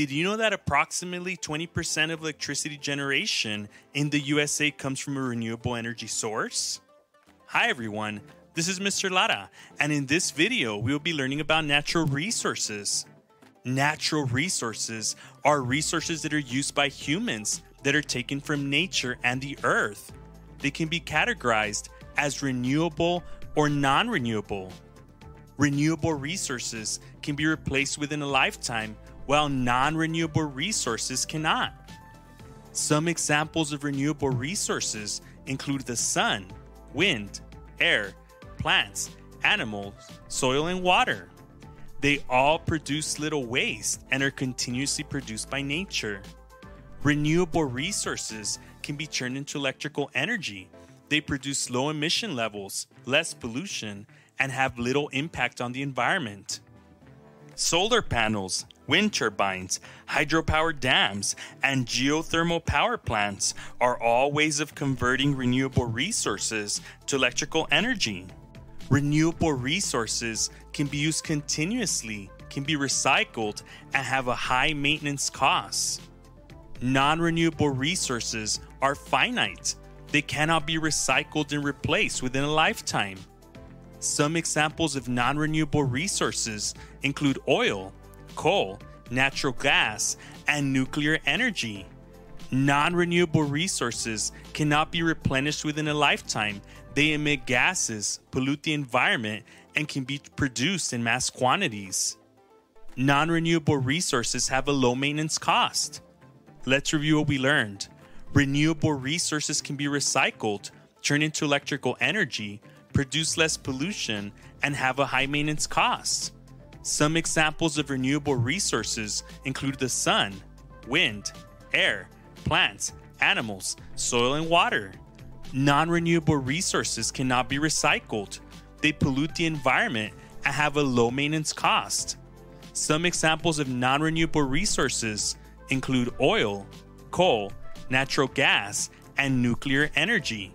Did you know that approximately 20% of electricity generation in the USA comes from a renewable energy source? Hi everyone, this is Mr. Lara, and in this video we will be learning about natural resources. Natural resources are resources that are used by humans that are taken from nature and the earth. They can be categorized as renewable or non renewable. Renewable resources can be replaced within a lifetime while non renewable resources cannot. Some examples of renewable resources include the sun, wind, air, plants, animals, soil, and water. They all produce little waste and are continuously produced by nature. Renewable resources can be turned into electrical energy. They produce low emission levels, less pollution, and have little impact on the environment. Solar panels, wind turbines, hydropower dams, and geothermal power plants are all ways of converting renewable resources to electrical energy. Renewable resources can be used continuously, can be recycled, and have a high maintenance cost. Non renewable resources are finite, they cannot be recycled and replaced within a lifetime. Some examples of non renewable resources include oil, coal, natural gas, and nuclear energy. Non renewable resources cannot be replenished within a lifetime. They emit gases, pollute the environment, and can be produced in mass quantities. Non renewable resources have a low maintenance cost. Let's review what we learned. Renewable resources can be recycled, turned into electrical energy, produce less pollution, and have a high maintenance cost. Some examples of renewable resources include the sun, wind, air, plants, animals, soil, and water. Non renewable resources cannot be recycled, they pollute the environment and have a low maintenance cost. Some examples of non renewable resources include oil, coal, natural gas, and nuclear energy.